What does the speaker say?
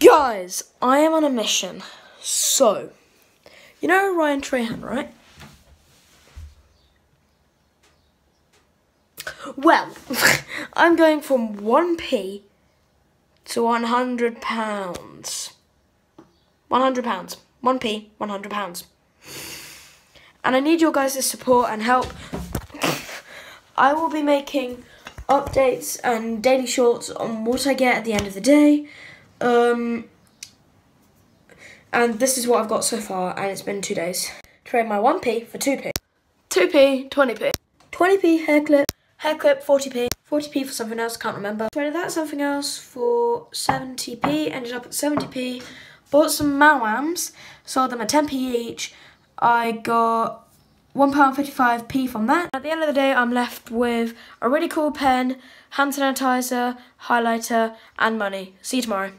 Guys, I am on a mission. So, you know Ryan Trahan, right? Well, I'm going from 1p to 100 pounds. 100 pounds. 1p, 100 pounds. And I need your guys' support and help. I will be making updates and daily shorts on what I get at the end of the day. Um, and this is what I've got so far, and it's been two days. Trade my 1p for 2p. 2p, 20p. 20p hair clip, hair clip 40p, 40p for something else, can't remember. Traded that something else for 70p, ended up at 70p. Bought some Maoams, sold them at 10p each. I got £1.55p from that. At the end of the day, I'm left with a really cool pen, hand sanitizer, highlighter, and money. See you tomorrow.